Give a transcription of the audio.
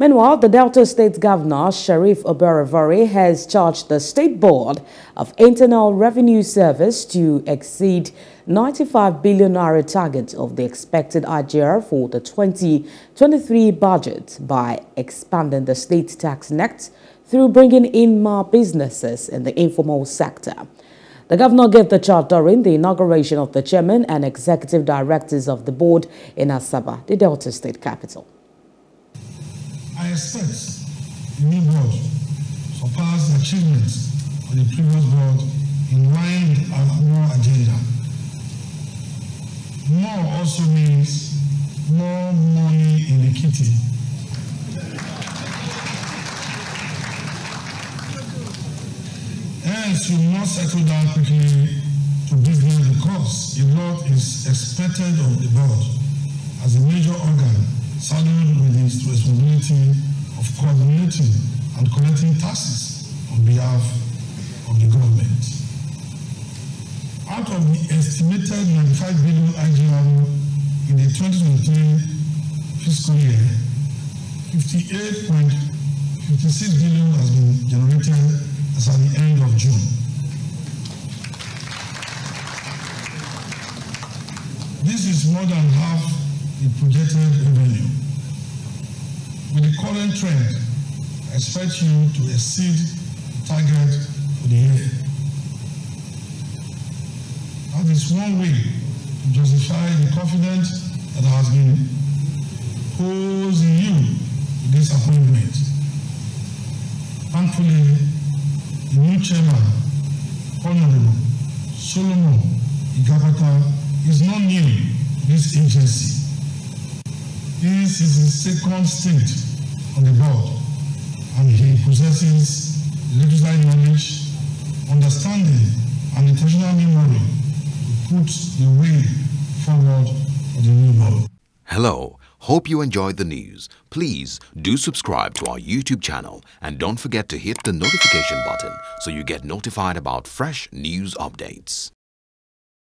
Meanwhile, the Delta State Governor, Sheriff Oborevwori, has charged the State Board of Internal Revenue Service to exceed 95 billion naira target of the expected IGR for the 2023 budget by expanding the state tax net through bringing in more businesses in the informal sector. The governor gave the charge during the inauguration of the chairman and executive directors of the board in Asaba, the Delta State capital. I expect the new board surpass the achievements of the previous board in line with our agenda. More also means more money in the kitty. Hence, you must settle down quickly to business because a lot is expected of the board as a major organ coordinating and collecting taxes on behalf of the government. Out of the estimated 95 billion IGR in the 2023 fiscal year, 58.56 billion has been generated as at the end of June. This is more than half the projected revenue. With the current trend, I expect you to exceed the target for the year. That is one way to justify the confidence that has been posed in you this appointment. Thankfully, the new chairman, Honorable Solomon Ighrakpata, is not new to this agency. This is the second state on the board, and he possesses legislative knowledge, understanding, and international memory to put the way forward for the new board. Hello. Hope you enjoyed the news. Please do subscribe to our YouTube channel and don't forget to hit the notification button so you get notified about fresh news updates.